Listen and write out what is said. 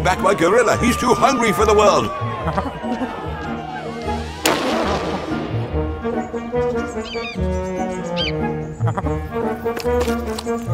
back my gorilla. He's too hungry for the world.